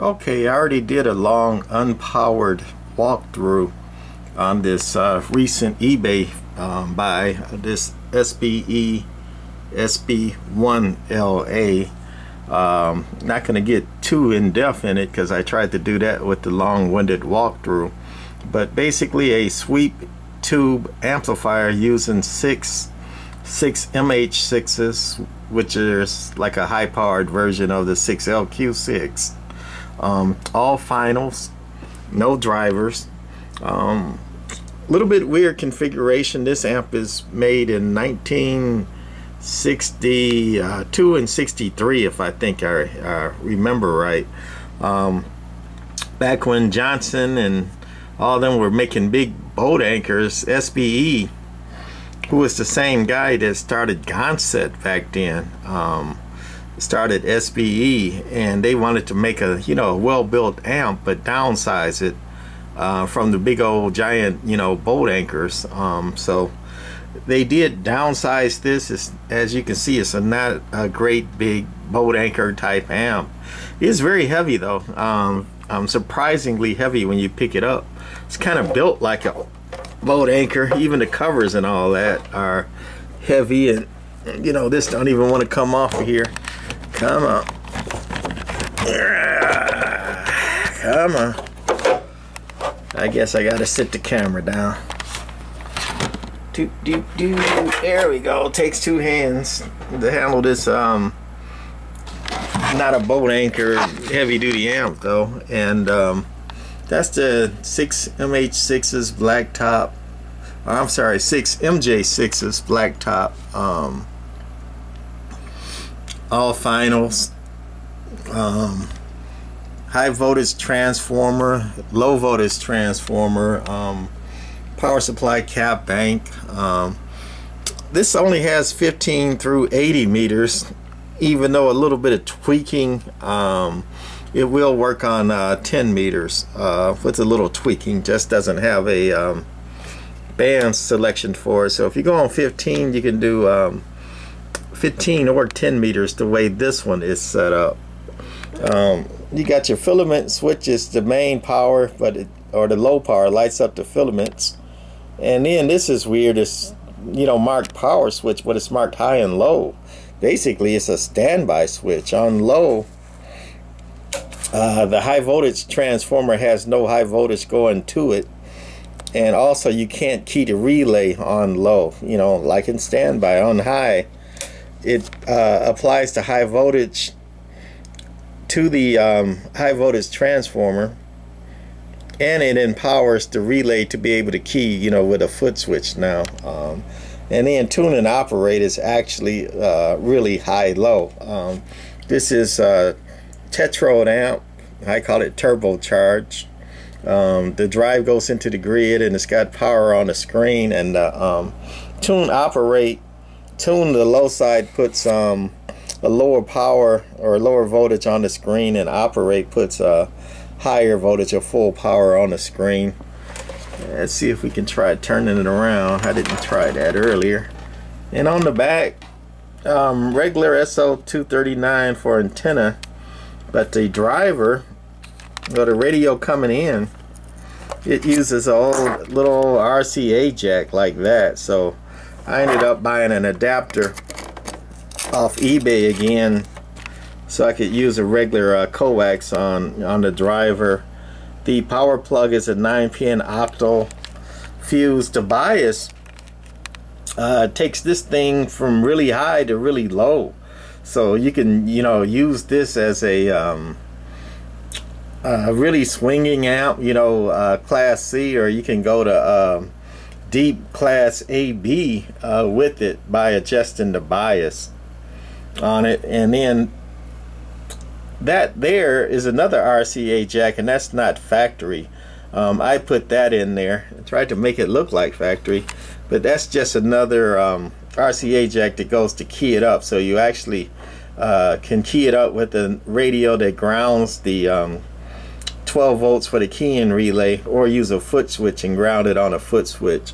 Okay, I already did a long unpowered walkthrough on this uh, recent eBay um, buy, this SBE SB1LA. Um, not going to get too in-depth in it because I tried to do that with the long-winded walkthrough. But basically a sweep tube amplifier using six six MH6s, which is like a high-powered version of the 6LQ6 um, all finals no drivers. A um, little bit weird configuration. This amp is made in 1962 and 63 if I think I uh, remember right. Um, back when Johnson and all them were making big boat anchors SBE who was the same guy that started Gonset back then um, started SBE and they wanted to make a you know well-built amp but downsize it uh, from the big old giant you know boat anchors. Um, so they did downsize this. As, as you can see it's a not a great big boat anchor type amp. It's very heavy though. Um, um, surprisingly heavy when you pick it up. It's kind of built like a boat anchor. Even the covers and all that are heavy and you know this don't even want to come off of here Come on. Come on. I guess I gotta sit the camera down. Do, do, do. There we go. Takes two hands to handle this. Um, not a boat anchor, heavy duty amp though, and um, that's the six MH6s black top. I'm sorry, six MJ6s black top. Um, all finals. Um, high voltage transformer low voltage transformer um, power supply cap bank. Um, this only has 15 through 80 meters. Even though a little bit of tweaking um, it will work on uh, 10 meters uh, with a little tweaking just doesn't have a um, band selection for it. So if you go on 15 you can do um, 15 or 10 meters the way this one is set up. Um, you got your filament switches, the main power, but it, or the low power lights up the filaments. And then this is weird. It's you know marked power switch, but it's marked high and low. Basically, it's a standby switch. On low, uh, the high voltage transformer has no high voltage going to it. And also, you can't key the relay on low. You know, like in standby. On high, it uh, applies to high voltage to the um, high voltage transformer and it empowers the relay to be able to key you know with a foot switch now um, and then tune and operate is actually uh, really high low. Um, this is a tetrode amp I call it turbocharge um, the drive goes into the grid and it's got power on the screen and uh, um, tune operate tune the low side puts um, a lower power or lower voltage on the screen and operate puts a higher voltage or full power on the screen. Let's see if we can try turning it around. I didn't try that earlier. And on the back um, regular SO239 for antenna but the driver or the radio coming in it uses a old little RCA jack like that. So I ended up buying an adapter off eBay again so I could use a regular uh, coax on on the driver. The power plug is a 9 pin octal fuse to bias uh, takes this thing from really high to really low. So you can you know use this as a um, uh, really swinging amp you know uh, class C or you can go to um, deep class AB uh, with it by adjusting the bias on it. And then that there is another RCA jack and that's not factory. Um, I put that in there. I tried to make it look like factory but that's just another um, RCA jack that goes to key it up. So you actually uh, can key it up with the radio that grounds the um, 12 volts for the keying relay or use a foot switch and ground it on a foot switch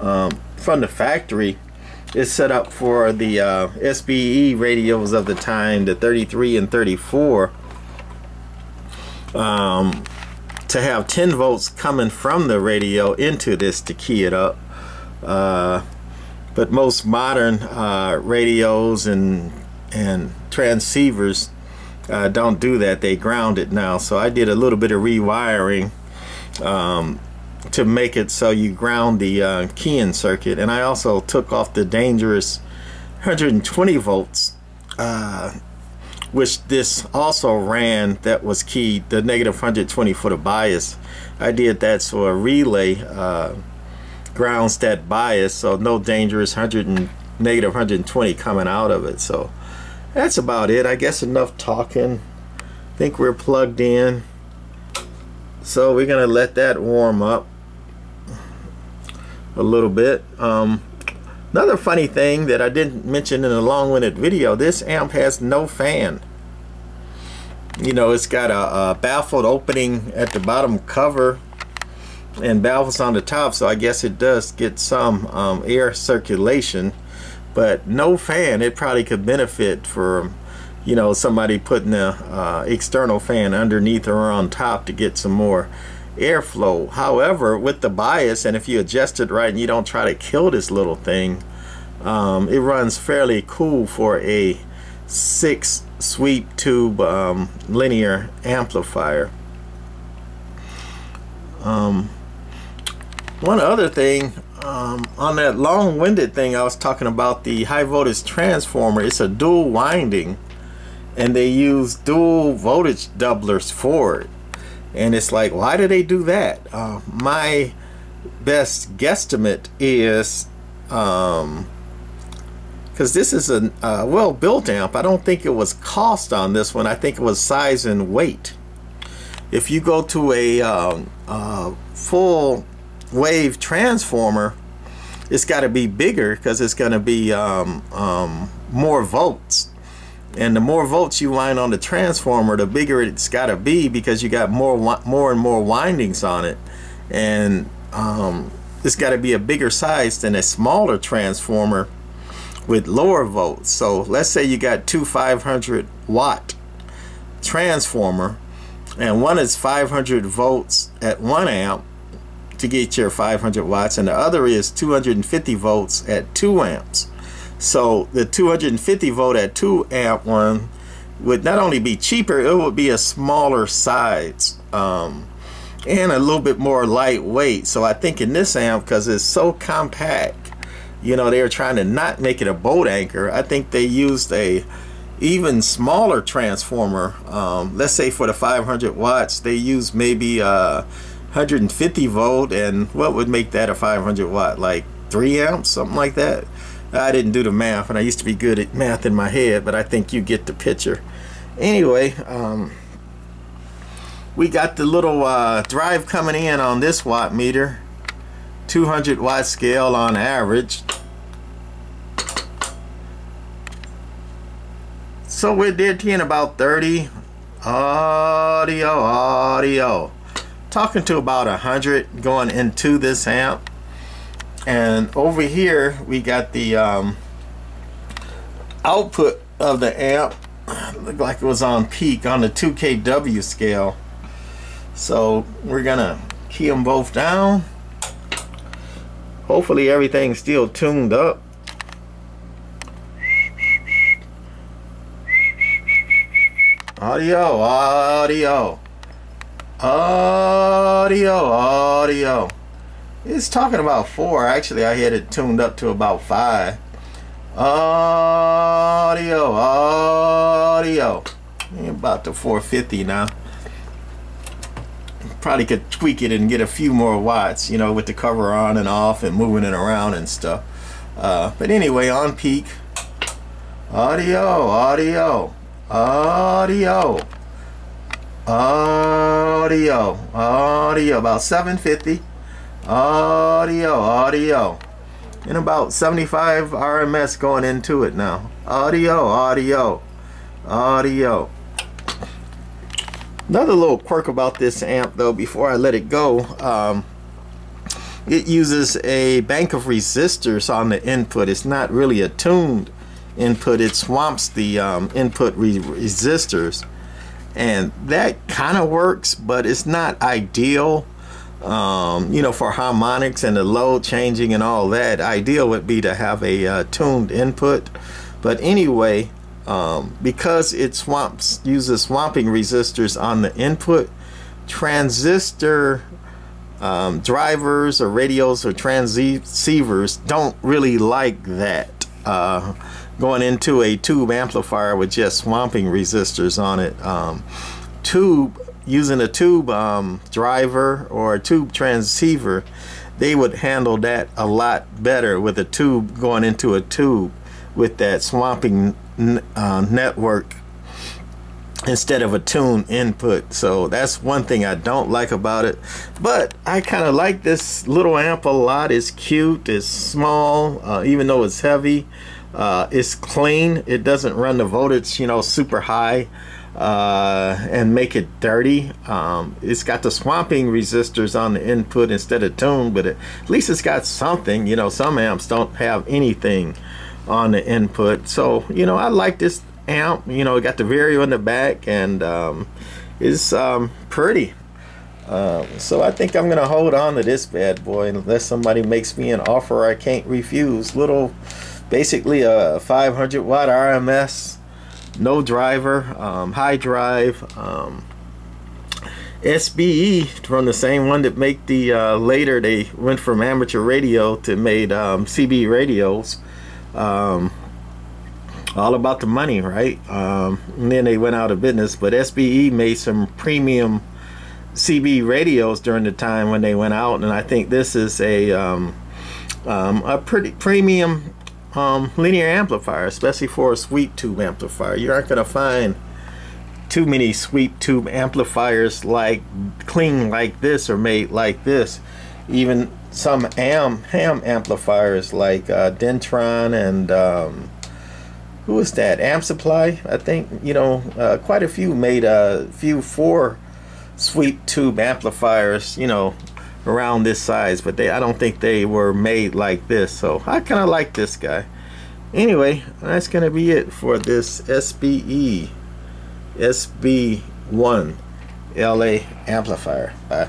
um, from the factory is set up for the uh, SBE radios of the time, the 33 and 34. um, to have 10 volts coming from the radio into this to key it up. Uh, but most modern uh, radios and and transceivers uh, don't do that. They ground it now. So I did a little bit of rewiring um, to make it so you ground the uh, keying circuit. And I also took off the dangerous 120 volts uh, which this also ran that was keyed the negative 120 for the bias. I did that so a relay uh, grounds that bias so no dangerous 100 and negative 120 coming out of it. So that's about it. I guess enough talking. I think we're plugged in so we're gonna let that warm up a little bit um, Another funny thing that I didn't mention in a long-winded video, this amp has no fan. You know, it's got a, a baffled opening at the bottom cover and baffles on the top, so I guess it does get some um, air circulation, but no fan. It probably could benefit from, you know, somebody putting a uh, external fan underneath or on top to get some more airflow. However, with the bias, and if you adjust it right and you don't try to kill this little thing, um, it runs fairly cool for a six sweep tube um, linear amplifier. Um, one other thing, um, on that long-winded thing I was talking about the high voltage transformer, it's a dual winding and they use dual voltage doublers for it. And it's like why do they do that? Uh, my best guesstimate is um because this is a uh, well built amp. I don't think it was cost on this one. I think it was size and weight. If you go to a um, uh, full wave transformer it's got to be bigger because it's going to be um, um, more volts and the more volts you wind on the transformer the bigger it's got to be because you got more more and more windings on it. And um, it's got to be a bigger size than a smaller transformer with lower volts so let's say you got two 500 watt transformer and one is 500 volts at 1 amp to get your 500 watts and the other is 250 volts at 2 amps so the 250 volt at 2 amp one would not only be cheaper, it would be a smaller size um, and a little bit more lightweight. So I think in this amp, because it's so compact, you know, they were trying to not make it a boat anchor. I think they used a even smaller transformer. Um, let's say for the 500 watts, they used maybe a 150 volt, and what would make that a 500 watt? Like 3 amps, something like that. I didn't do the math, and I used to be good at math in my head, but I think you get the picture. Anyway, um, we got the little uh, drive coming in on this watt meter, 200 watt scale on average. So we're in about 30 audio audio talking to about 100 going into this amp and over here we got the um, output of the amp. Looked like it was on peak on the 2 kW scale. So we're gonna key them both down. Hopefully everything's still tuned up. Audio audio. Audio audio it's talking about four. Actually, I had it tuned up to about five. Audio, audio. About to 450 now. Probably could tweak it and get a few more watts, you know, with the cover on and off and moving it around and stuff. Uh, but anyway, on peak. Audio, audio, audio, audio, audio. About 750 audio audio. And about 75 RMS going into it now. Audio audio audio. Another little quirk about this amp though before I let it go um, it uses a bank of resistors on the input. It's not really a tuned input. It swamps the um, input re resistors. And that kind of works but it's not ideal um, you know for harmonics and the load changing and all that ideal would be to have a uh, tuned input. But anyway um, because it swamps uses swamping resistors on the input transistor um, drivers or radios or transceivers don't really like that. Uh, going into a tube amplifier with just swamping resistors on it um, tube using a tube um, driver or a tube transceiver they would handle that a lot better with a tube going into a tube with that swamping uh, network instead of a tune input. So that's one thing I don't like about it. But I kind of like this little amp a lot. It's cute. It's small uh, even though it's heavy uh, it's clean. It doesn't run the voltage you know super high uh, and make it dirty. Um, it's got the swamping resistors on the input instead of tune but it, at least it's got something. You know some amps don't have anything on the input. So you know I like this amp. You know it got the Vario in the back and um, it's um, pretty. Um, so I think I'm gonna hold on to this bad boy unless somebody makes me an offer I can't refuse. Little basically a 500 watt RMS no driver um, high drive um, SBE from the same one that make the uh, later they went from amateur radio to made um, CB radios um, all about the money, right? Um, and then they went out of business. But SBE made some premium CB radios during the time when they went out, and I think this is a um, um, a pretty premium um, linear amplifier, especially for a sweep tube amplifier. You aren't going to find too many sweep tube amplifiers like clean like this or made like this. Even some am ham amplifiers like uh, Dentron and um, who is that? Amp Supply, I think. You know, uh, quite a few made a few four sweep tube amplifiers. You know, around this size, but they I don't think they were made like this. So I kind of like this guy. Anyway, that's gonna be it for this SBE SB1 LA amplifier. Bye.